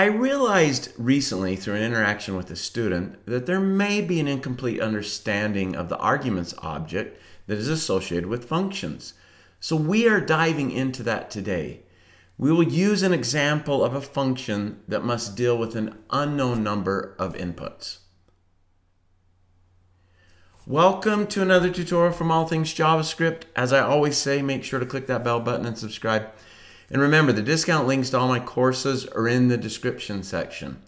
I realized recently through an interaction with a student that there may be an incomplete understanding of the arguments object that is associated with functions. So we are diving into that today. We will use an example of a function that must deal with an unknown number of inputs. Welcome to another tutorial from All Things JavaScript. As I always say, make sure to click that bell button and subscribe. And remember, the discount links to all my courses are in the description section.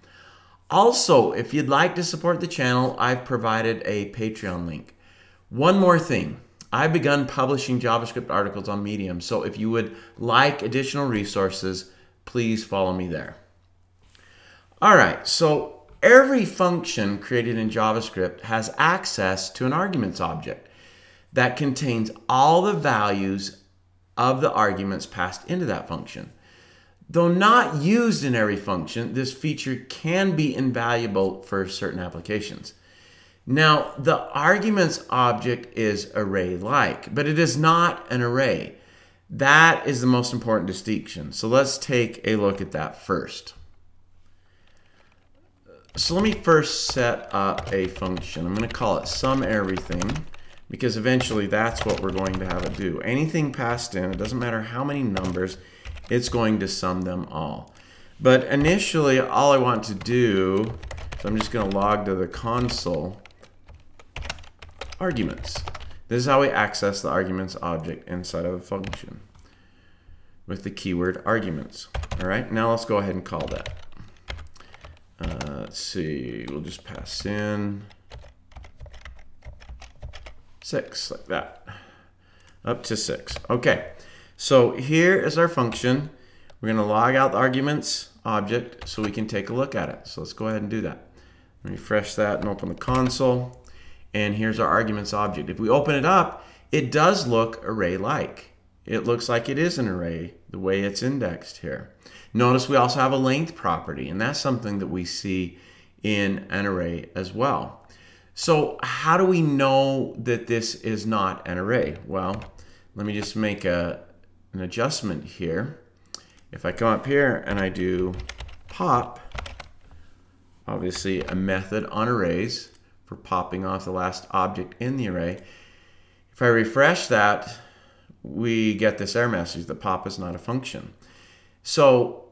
Also, if you'd like to support the channel, I've provided a Patreon link. One more thing. I've begun publishing JavaScript articles on Medium, so if you would like additional resources, please follow me there. All right, so every function created in JavaScript has access to an arguments object that contains all the values of the arguments passed into that function. Though not used in every function, this feature can be invaluable for certain applications. Now, the arguments object is array-like, but it is not an array. That is the most important distinction. So let's take a look at that first. So let me first set up a function. I'm going to call it sum everything because eventually that's what we're going to have it do. Anything passed in, it doesn't matter how many numbers, it's going to sum them all. But initially, all I want to do, so I'm just going to log to the console, arguments. This is how we access the arguments object inside of a function with the keyword arguments. All right, now let's go ahead and call that. Uh, let's see, we'll just pass in 6, like that. Up to 6. Okay, so here is our function. We're going to log out the arguments object so we can take a look at it. So let's go ahead and do that. Refresh that and open the console. And here's our arguments object. If we open it up, it does look array-like. It looks like it is an array the way it's indexed here. Notice we also have a length property, and that's something that we see in an array as well. So how do we know that this is not an array? Well, let me just make a, an adjustment here. If I come up here and I do pop, obviously a method on arrays for popping off the last object in the array. If I refresh that, we get this error message that pop is not a function. So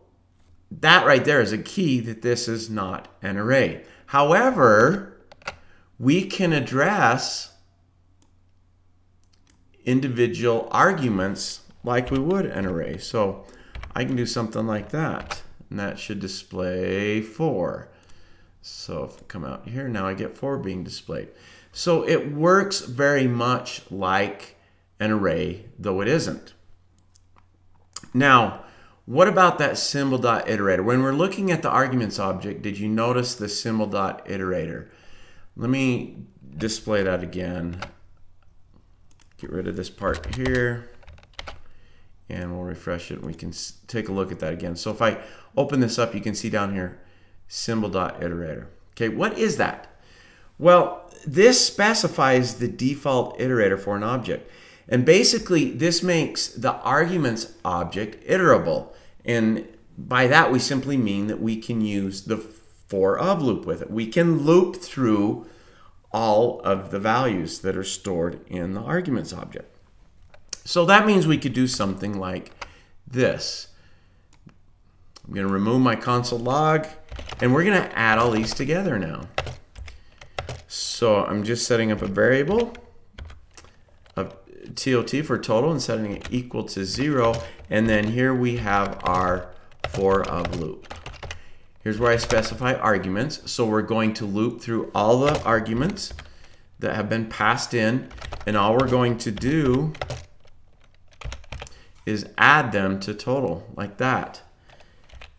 that right there is a key that this is not an array. However, we can address individual arguments like we would an array. So I can do something like that, and that should display 4. So if I come out here, now I get 4 being displayed. So it works very much like an array, though it isn't. Now, what about that symbol dot iterator? When we're looking at the arguments object, did you notice the symbol dot iterator? Let me display that again. Get rid of this part here. And we'll refresh it we can take a look at that again. So if I open this up, you can see down here, symbol.iterator. Okay, what is that? Well, this specifies the default iterator for an object. And basically, this makes the arguments object iterable. And by that, we simply mean that we can use the for of loop with it. We can loop through all of the values that are stored in the arguments object. So that means we could do something like this. I'm going to remove my console log, and we're going to add all these together now. So I'm just setting up a variable of TOT for total and setting it equal to zero. And then here we have our for of loop. Here's where I specify arguments. So we're going to loop through all the arguments that have been passed in. And all we're going to do is add them to total like that.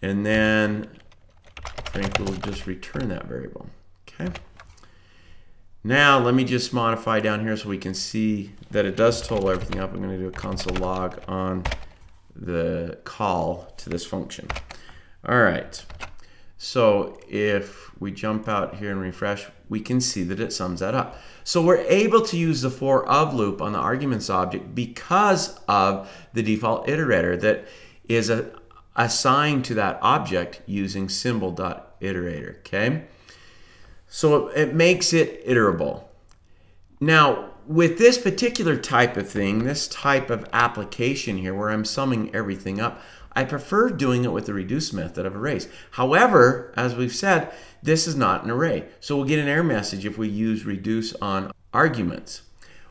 And then I think we'll just return that variable. Okay. Now let me just modify down here so we can see that it does total everything up. I'm going to do a console log on the call to this function. All right. So if we jump out here and refresh, we can see that it sums that up. So we're able to use the for of loop on the arguments object because of the default iterator that is a assigned to that object using symbol.iterator, okay? So it makes it iterable. Now, with this particular type of thing, this type of application here where I'm summing everything up, I prefer doing it with the reduce method of arrays. However, as we've said, this is not an array. So we'll get an error message if we use reduce on arguments.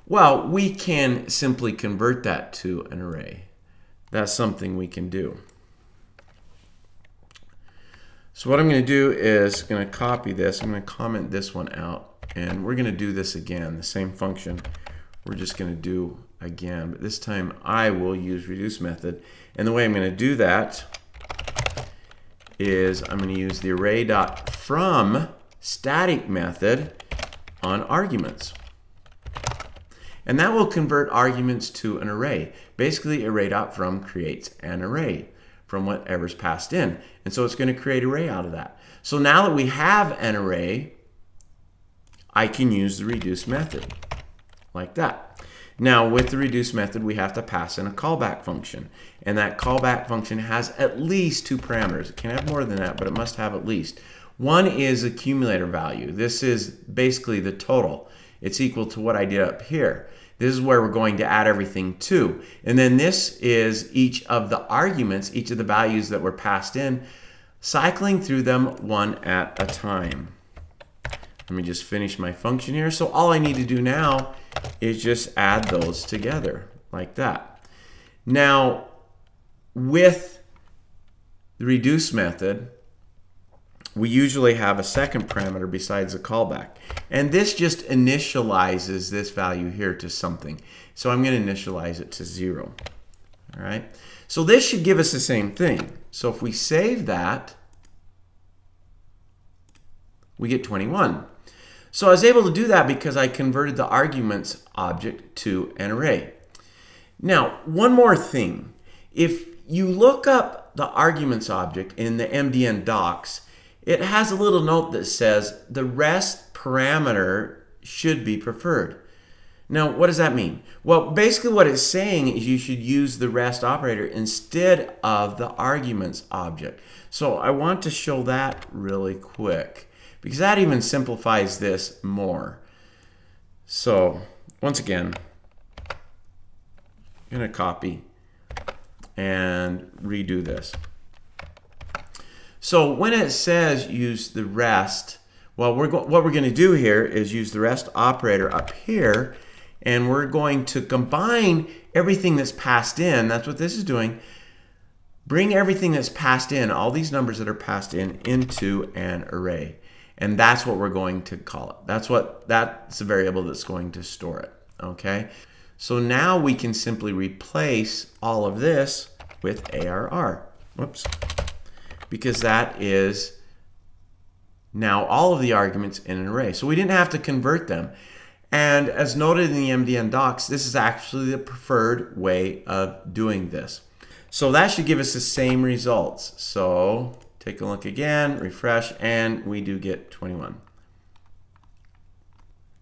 Well, we can simply convert that to an array. That's something we can do. So what I'm going to do is going to copy this. I'm going to comment this one out. And we're going to do this again, the same function. We're just going to do again. But this time I will use reduce method. And the way I'm going to do that is I'm going to use the array dot from static method on arguments. And that will convert arguments to an array. Basically, array dot from creates an array from whatever's passed in. And so it's going to create array out of that. So now that we have an array, I can use the reduce method like that. Now with the reduce method, we have to pass in a callback function. And that callback function has at least two parameters. It can have more than that, but it must have at least. One is accumulator value. This is basically the total. It's equal to what I did up here. This is where we're going to add everything to. And then this is each of the arguments, each of the values that were passed in, cycling through them one at a time. Let me just finish my function here. So all I need to do now is just add those together like that. Now, with the reduce method, we usually have a second parameter besides the callback. And this just initializes this value here to something. So I'm going to initialize it to zero. All right. So this should give us the same thing. So if we save that, we get 21. So I was able to do that because I converted the arguments object to an array. Now, one more thing. If you look up the arguments object in the MDN docs, it has a little note that says the rest parameter should be preferred. Now, what does that mean? Well, basically what it's saying is you should use the rest operator instead of the arguments object. So I want to show that really quick because that even simplifies this more. So once again, I'm going to copy and redo this. So when it says use the rest, well, we're what we're going to do here is use the rest operator up here, and we're going to combine everything that's passed in. That's what this is doing. Bring everything that's passed in, all these numbers that are passed in, into an array. And that's what we're going to call it. That's what that's a variable that's going to store it. Okay. So now we can simply replace all of this with ARR. Whoops. Because that is now all of the arguments in an array. So we didn't have to convert them. And as noted in the MDN docs, this is actually the preferred way of doing this. So that should give us the same results. So Take a look again, refresh, and we do get 21.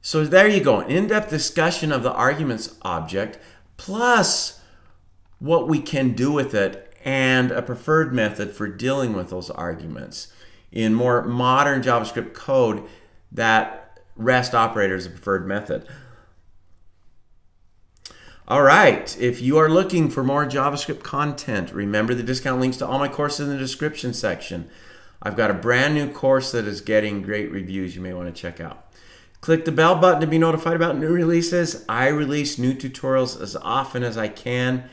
So there you go, an in-depth discussion of the arguments object, plus what we can do with it and a preferred method for dealing with those arguments. In more modern JavaScript code, that REST operator is a preferred method. All right, if you are looking for more JavaScript content, remember the discount links to all my courses in the description section. I've got a brand new course that is getting great reviews you may want to check out. Click the bell button to be notified about new releases. I release new tutorials as often as I can.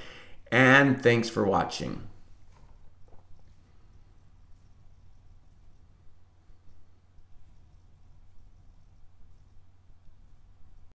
And thanks for watching.